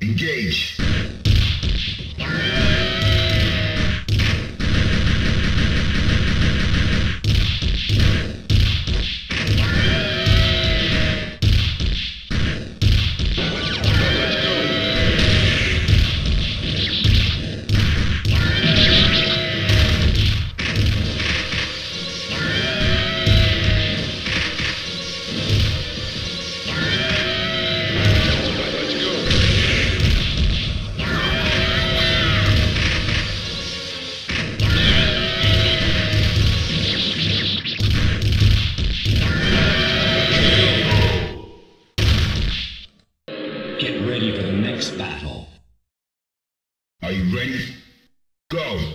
Engage. Get ready for the next battle. Are you ready? Go!